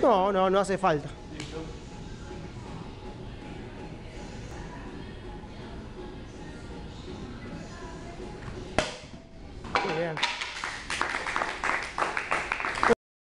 No, no, no hace falta.